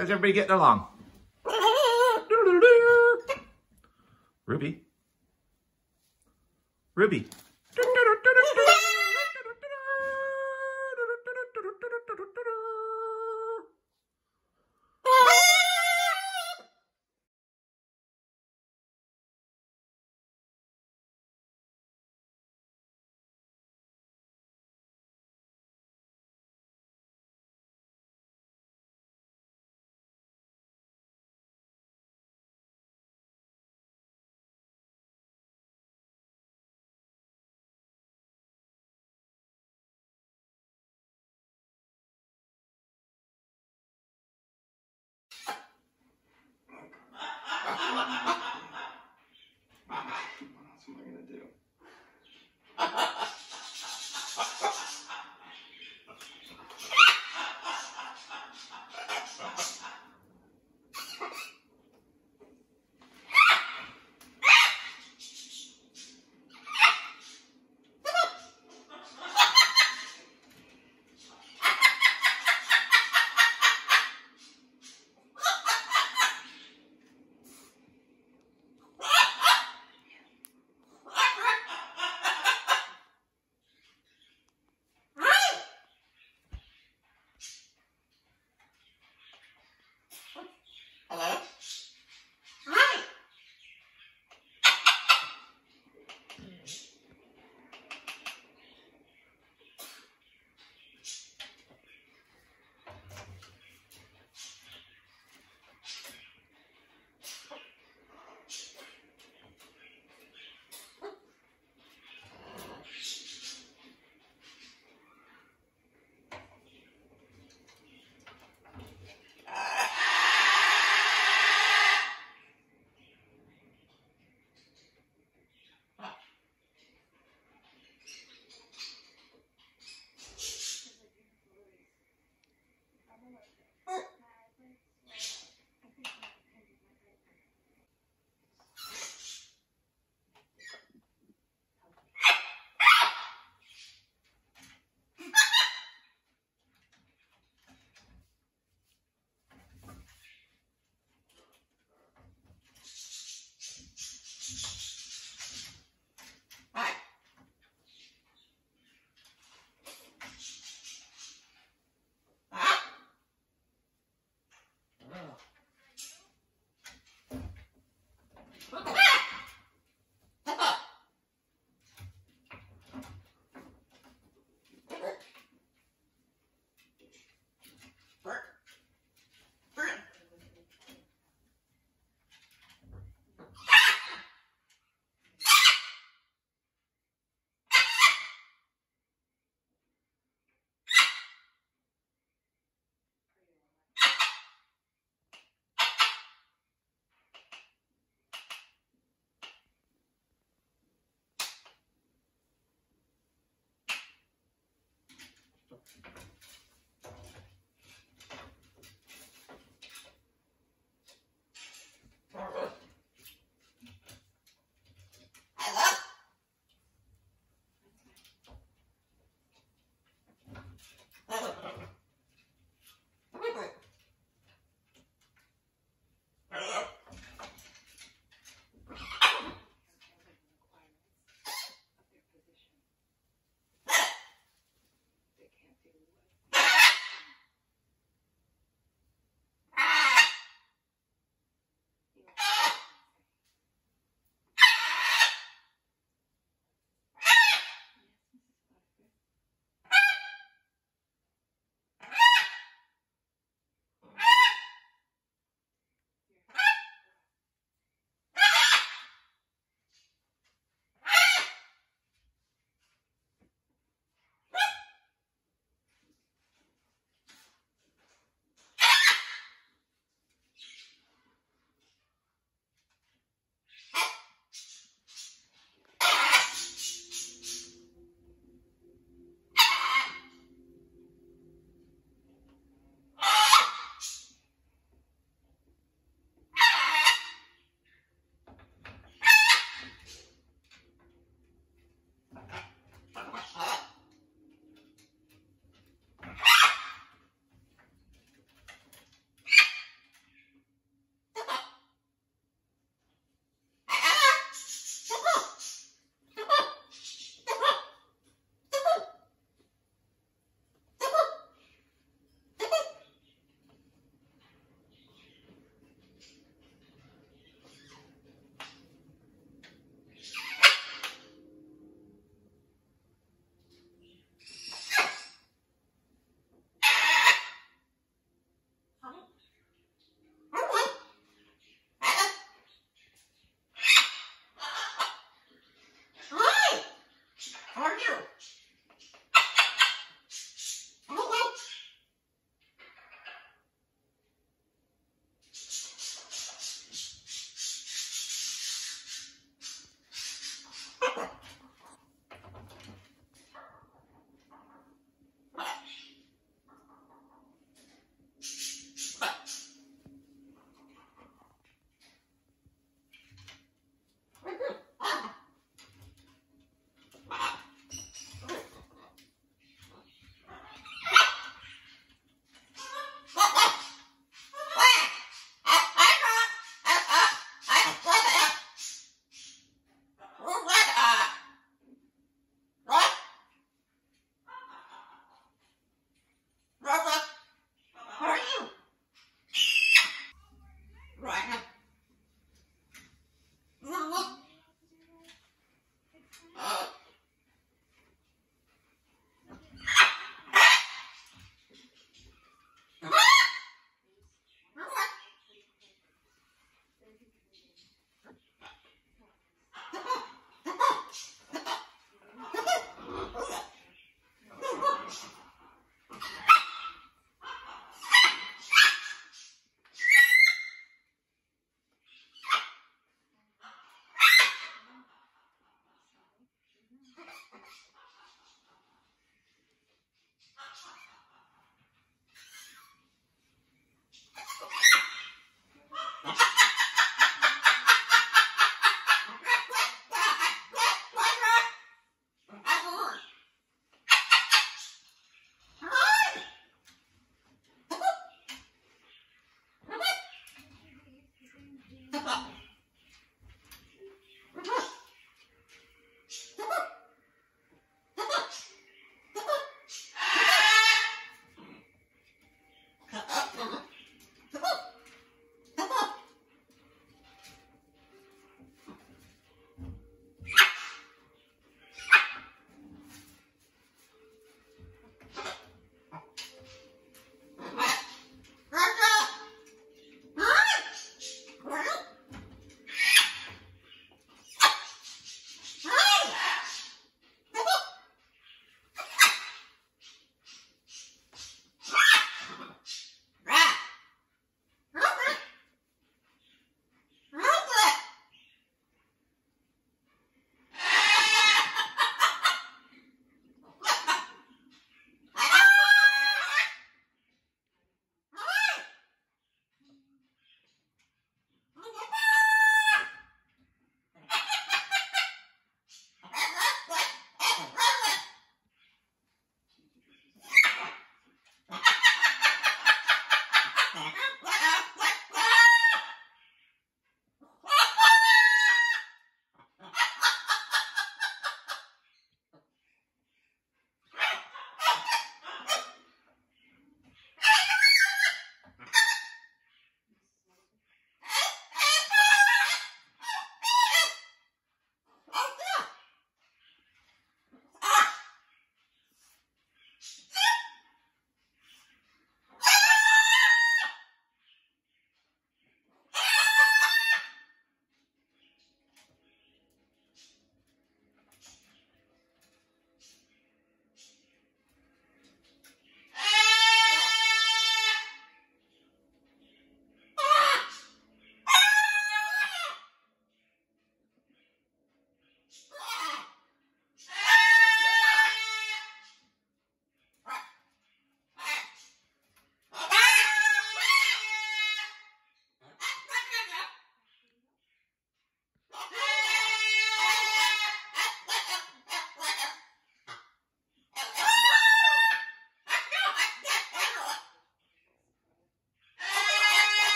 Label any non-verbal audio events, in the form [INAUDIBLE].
How's everybody getting along? Ruby? Ruby? [LAUGHS]